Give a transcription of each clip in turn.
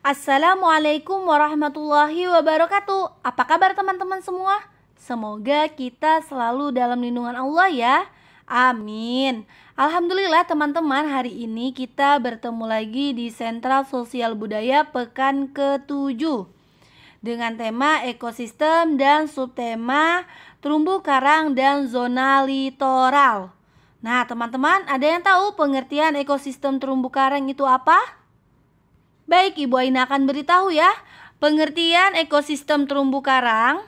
Assalamualaikum warahmatullahi wabarakatuh. Apa kabar teman-teman semua? Semoga kita selalu dalam lindungan Allah ya. Amin. Alhamdulillah teman-teman hari ini kita bertemu lagi di Sentral Sosial Budaya Pekan ke-7 dengan tema ekosistem dan subtema terumbu karang dan zona litoral. Nah, teman-teman, ada yang tahu pengertian ekosistem terumbu karang itu apa? Baik, Ibu Aina akan beritahu ya. Pengertian ekosistem terumbu karang.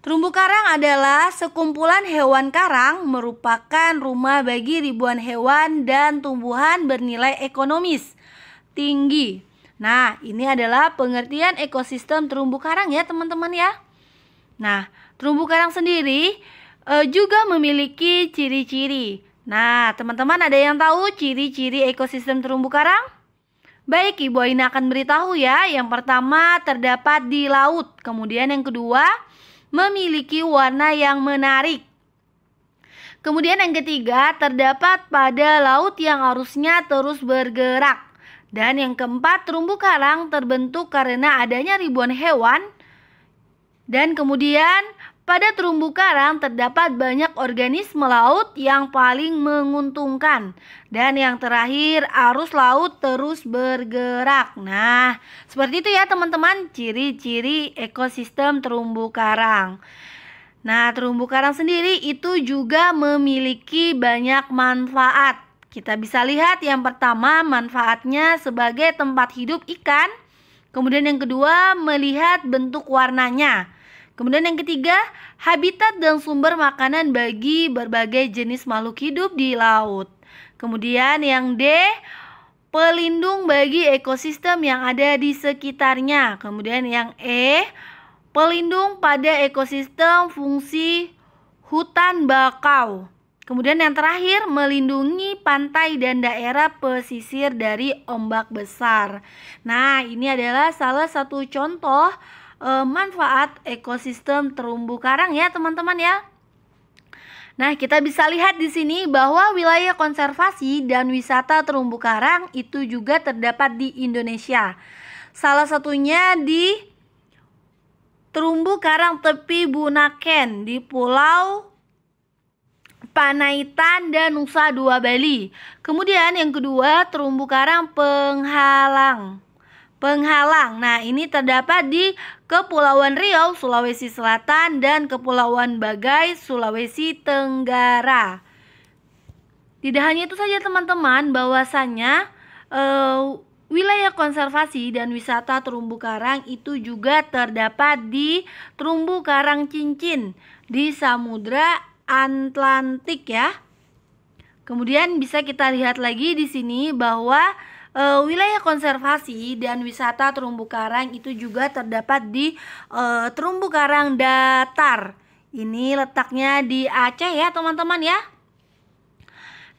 Terumbu karang adalah sekumpulan hewan karang merupakan rumah bagi ribuan hewan dan tumbuhan bernilai ekonomis tinggi. Nah, ini adalah pengertian ekosistem terumbu karang ya, teman-teman ya. Nah, terumbu karang sendiri e, juga memiliki ciri-ciri. Nah, teman-teman ada yang tahu ciri-ciri ekosistem terumbu karang? Baik, Ibu Aina akan beritahu ya. Yang pertama terdapat di laut. Kemudian yang kedua memiliki warna yang menarik. Kemudian yang ketiga terdapat pada laut yang arusnya terus bergerak. Dan yang keempat terumbu karang terbentuk karena adanya ribuan hewan. Dan kemudian pada terumbu karang terdapat banyak organisme laut yang paling menguntungkan. Dan yang terakhir, arus laut terus bergerak. Nah, seperti itu ya teman-teman, ciri-ciri ekosistem terumbu karang. Nah, terumbu karang sendiri itu juga memiliki banyak manfaat. Kita bisa lihat yang pertama manfaatnya sebagai tempat hidup ikan. Kemudian yang kedua melihat bentuk warnanya. Kemudian yang ketiga, habitat dan sumber makanan bagi berbagai jenis makhluk hidup di laut. Kemudian yang D, pelindung bagi ekosistem yang ada di sekitarnya. Kemudian yang E, pelindung pada ekosistem fungsi hutan bakau. Kemudian yang terakhir, melindungi pantai dan daerah pesisir dari ombak besar. Nah, ini adalah salah satu contoh e, manfaat ekosistem terumbu karang ya teman-teman ya. Nah, kita bisa lihat di sini bahwa wilayah konservasi dan wisata terumbu karang itu juga terdapat di Indonesia. Salah satunya di terumbu karang tepi Bunaken di Pulau Panaitan dan Nusa Dua Bali. Kemudian yang kedua terumbu karang penghalang penghalang. Nah, ini terdapat di Kepulauan Riau, Sulawesi Selatan dan Kepulauan Bagai, Sulawesi Tenggara. Tidak hanya itu saja teman-teman, bahwasannya uh, wilayah konservasi dan wisata terumbu karang itu juga terdapat di terumbu karang cincin di Samudra Atlantik ya. Kemudian bisa kita lihat lagi di sini bahwa uh, wilayah konservasi dan wisata terumbu karang itu juga terdapat di uh, terumbu karang datar. Ini letaknya di Aceh ya, teman-teman ya.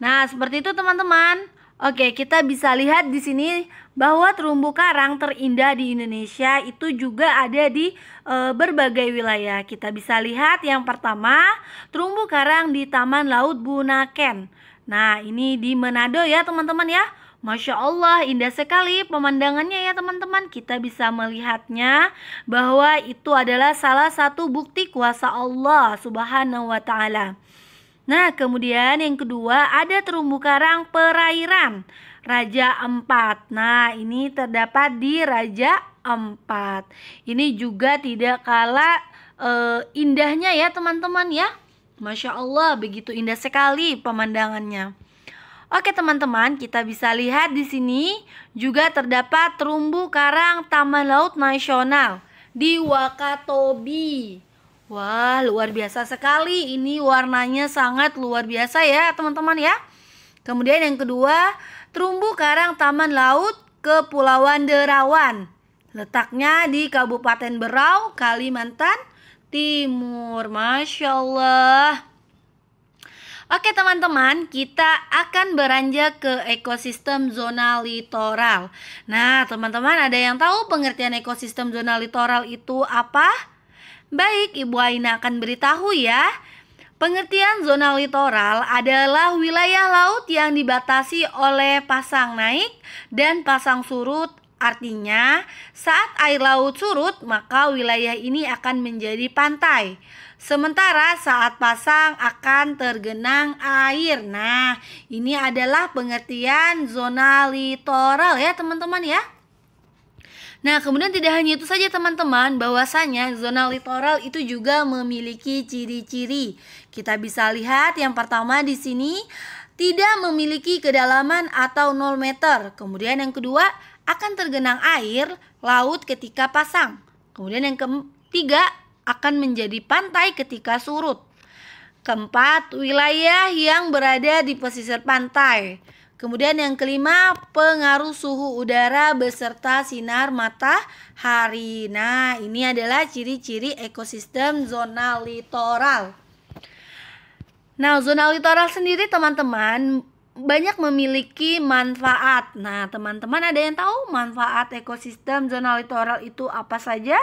Nah, seperti itu teman-teman. Oke, kita bisa lihat di sini bahwa terumbu karang terindah di Indonesia itu juga ada di e, berbagai wilayah. Kita bisa lihat yang pertama, terumbu karang di Taman Laut Bunaken. Nah, ini di Manado ya, teman-teman ya. Masya Allah, indah sekali pemandangannya ya teman-teman. Kita bisa melihatnya bahwa itu adalah salah satu bukti kuasa Allah subhanahu wa ta'ala. Nah, kemudian yang kedua ada terumbu karang perairan Raja Empat. Nah, ini terdapat di Raja Empat. Ini juga tidak kalah uh, indahnya ya teman-teman ya. Masya Allah, begitu indah sekali pemandangannya. Oke teman-teman, kita bisa lihat di sini juga terdapat terumbu karang Taman Laut Nasional di Wakatobi. Wah, luar biasa sekali. Ini warnanya sangat luar biasa ya, teman-teman ya. Kemudian yang kedua, terumbu karang Taman Laut Kepulauan Derawan. Letaknya di Kabupaten Berau, Kalimantan Timur. Masya Allah. Oke teman-teman, kita akan beranjak ke ekosistem zona litoral. Nah, teman-teman ada yang tahu pengertian ekosistem zona litoral itu apa? Baik, Ibu Aina akan beritahu ya. Pengertian zona litoral adalah wilayah laut yang dibatasi oleh pasang naik dan pasang surut Artinya, saat air laut surut, maka wilayah ini akan menjadi pantai. Sementara saat pasang akan tergenang air. Nah, ini adalah pengertian zona litoral ya, teman-teman ya. Nah, kemudian tidak hanya itu saja teman-teman, bahwasanya zona litoral itu juga memiliki ciri-ciri. Kita bisa lihat yang pertama di sini tidak memiliki kedalaman atau 0 meter. Kemudian yang kedua akan tergenang air laut ketika pasang. Kemudian yang ketiga akan menjadi pantai ketika surut. Keempat, wilayah yang berada di pesisir pantai. Kemudian yang kelima, pengaruh suhu udara beserta sinar matahari. Nah, ini adalah ciri-ciri ekosistem zona litoral. Nah, zona litoral sendiri teman-teman banyak memiliki manfaat. Nah, teman-teman ada yang tahu manfaat ekosistem zona litoral itu apa saja?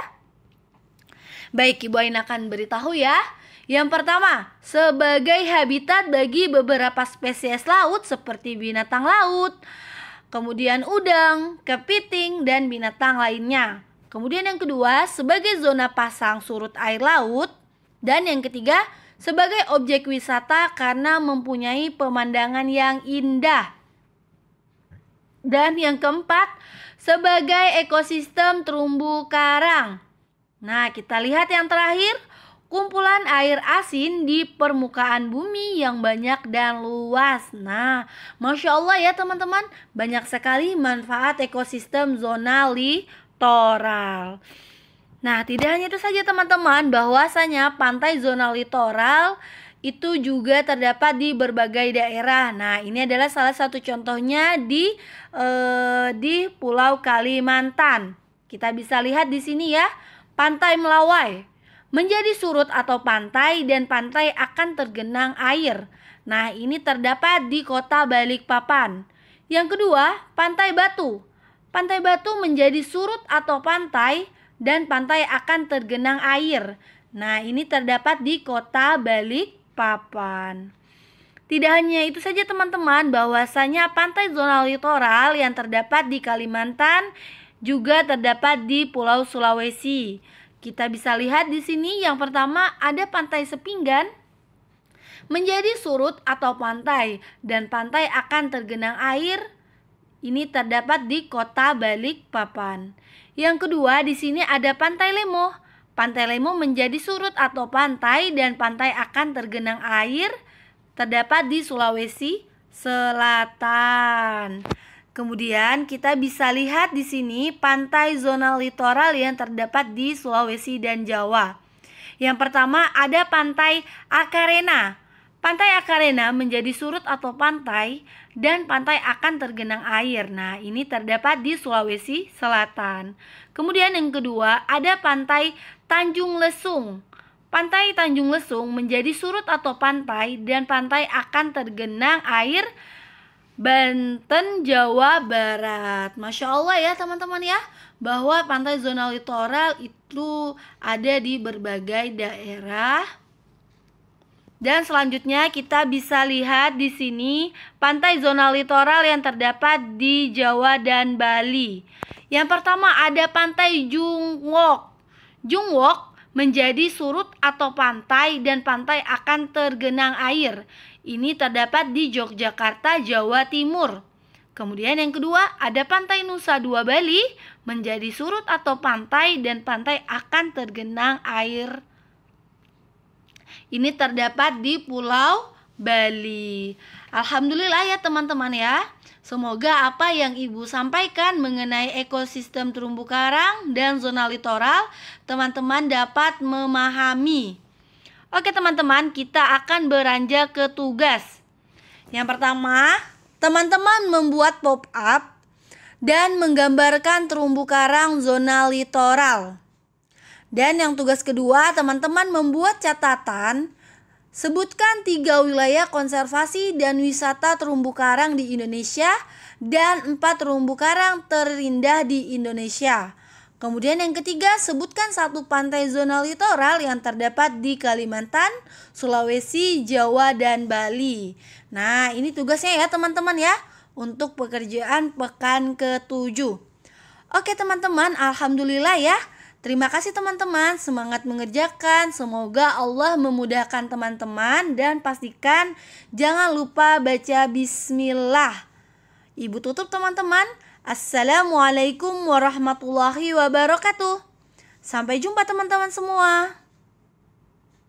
Baik, Ibu Aina akan beritahu ya. Yang pertama, sebagai habitat bagi beberapa spesies laut seperti binatang laut, kemudian udang, kepiting, dan binatang lainnya. Kemudian yang kedua, sebagai zona pasang surut air laut. Dan yang ketiga, sebagai objek wisata karena mempunyai pemandangan yang indah. Dan yang keempat, sebagai ekosistem terumbu karang. Nah, kita lihat yang terakhir, kumpulan air asin di permukaan bumi yang banyak dan luas. Nah, masya Allah ya teman-teman, banyak sekali manfaat ekosistem zona litoral. Nah, tidak hanya itu saja teman-teman, bahwasanya pantai zona litoral itu juga terdapat di berbagai daerah. Nah, ini adalah salah satu contohnya di eh, di Pulau Kalimantan. Kita bisa lihat di sini ya, Pantai Melawai menjadi surut atau pantai dan pantai akan tergenang air. Nah, ini terdapat di kota Balikpapan. Yang kedua, Pantai Batu. Pantai Batu menjadi surut atau pantai dan pantai akan tergenang air. Nah, ini terdapat di kota Balikpapan. Tidak hanya itu saja teman-teman, bahwasanya pantai zona litoral yang terdapat di Kalimantan juga terdapat di Pulau Sulawesi. Kita bisa lihat di sini yang pertama ada pantai Sepinggan menjadi surut atau pantai dan pantai akan tergenang air. Ini terdapat di kota Balikpapan. Yang kedua di sini ada pantai Lemo. Pantai Lemo menjadi surut atau pantai dan pantai akan tergenang air terdapat di Sulawesi Selatan. Kemudian kita bisa lihat di sini pantai zona litoral yang terdapat di Sulawesi dan Jawa. Yang pertama ada pantai Akarena. Pantai Akarena menjadi surut atau pantai dan pantai akan tergenang air. Nah, ini terdapat di Sulawesi Selatan. Kemudian yang kedua ada pantai Tanjung Lesung. Pantai Tanjung Lesung menjadi surut atau pantai dan pantai akan tergenang air Banten, Jawa Barat. Masya Allah ya teman-teman ya, bahwa pantai zona litoral itu ada di berbagai daerah. Dan selanjutnya kita bisa lihat di sini pantai zona litoral yang terdapat di Jawa dan Bali. Yang pertama ada pantai Jungwok. Jungwok menjadi surut atau pantai dan pantai akan tergenang air. Ini terdapat di Yogyakarta, Jawa Timur. Kemudian yang kedua, ada Pantai Nusa Dua Bali menjadi surut atau pantai dan pantai akan tergenang air. Ini terdapat di Pulau Bali. Alhamdulillah ya teman-teman ya. Semoga apa yang Ibu sampaikan mengenai ekosistem terumbu karang dan zona litoral teman-teman dapat memahami. Oke teman-teman, kita akan beranjak ke tugas. Yang pertama, teman-teman membuat pop-up dan menggambarkan terumbu karang zona litoral. Dan yang tugas kedua, teman-teman membuat catatan Sebutkan tiga wilayah konservasi dan wisata terumbu karang di Indonesia dan empat terumbu karang terindah di Indonesia. Kemudian yang ketiga, sebutkan satu pantai zona litoral yang terdapat di Kalimantan, Sulawesi, Jawa, dan Bali. Nah, ini tugasnya ya teman-teman ya untuk pekerjaan pekan ke-7. Oke teman-teman, alhamdulillah ya. Terima kasih teman-teman, semangat mengerjakan. Semoga Allah memudahkan teman-teman dan pastikan jangan lupa baca bismillah. Ibu tutup teman-teman. Assalamualaikum warahmatullahi wabarakatuh. Sampai jumpa teman-teman semua.